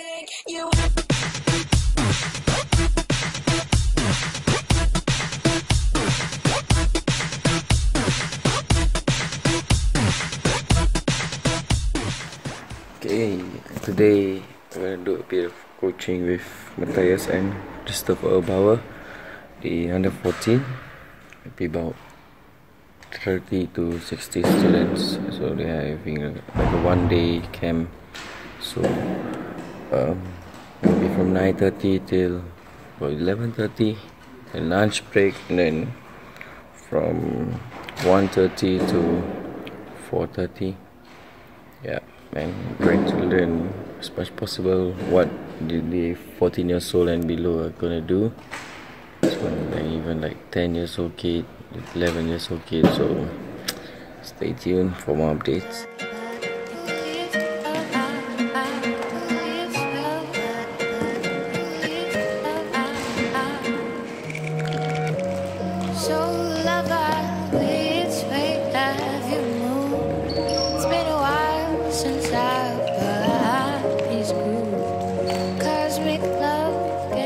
think you. Okay, today we're gonna do a bit of coaching with Matthias and Christoph Hofbauer, the under 14. Maybe about 30 to 60 students. So they are having a, like a one day camp. So um, maybe from 9.30 till about 11.30 and lunch break and then from 1.30 to 4.30 yeah and learn as much as possible what the, the 14 years old and below are gonna do. This even like 10 years old kid 11 years old kid so stay tuned for more updates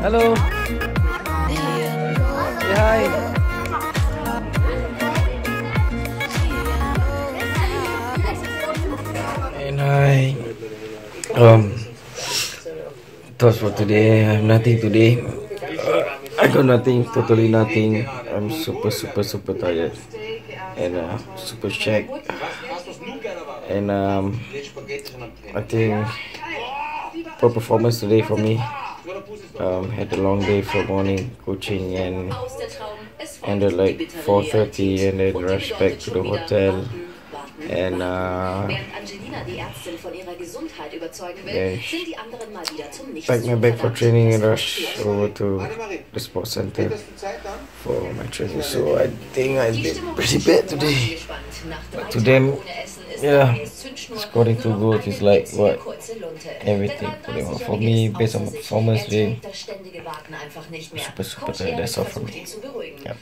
Hello. Say hi. And I um thoughts for today. I have nothing today. Uh, I got nothing, totally nothing. I'm super super super tired and uh, super shagged. And um I think poor performance today for me. Um, had a long day from morning coaching and ended like 4.30 and then rushed back to the hotel and uh, Yeah. packed my bag for training and rush over to the sports center for my training. So I think I did pretty bad today. But to them, yeah, scoring two goals is like what everything for them. For me, based on my performance Er today, trägt das ständige Warten einfach nicht mehr. super, super tired. That's all versucht me. Yeah.